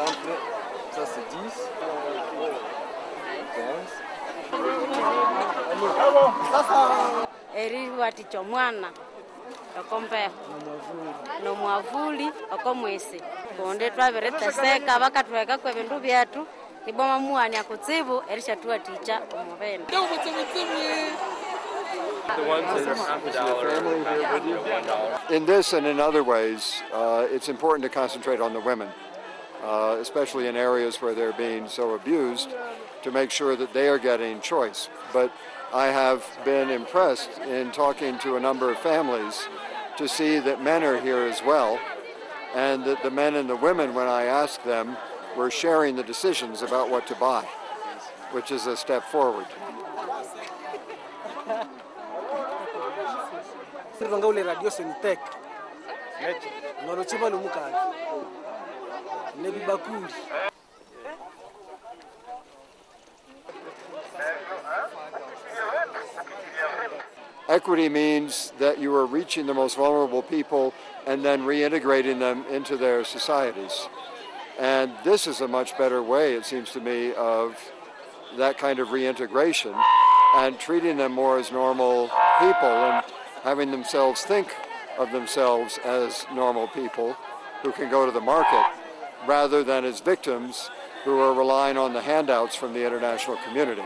exemple, ça c'est 10, 15. Eriwati chomwana okombeho nomwavuli okomwisi kundi twabiriteseka bakatwekako ebindu byetu nibwo mamuwania kutsibu erishatuwaticha omubene In this and in other ways, uh, it's important to concentrate on the women, uh, especially in areas where they're being so abused, to make sure that they are getting choice. But I have been impressed in talking to a number of families to see that men are here as well, and that the men and the women, when I asked them, were sharing the decisions about what to buy, which is a step forward. Equity means that you are reaching the most vulnerable people and then reintegrating them into their societies. And this is a much better way, it seems to me, of that kind of reintegration and treating them more as normal people and having themselves think of themselves as normal people who can go to the market rather than as victims who are relying on the handouts from the international community.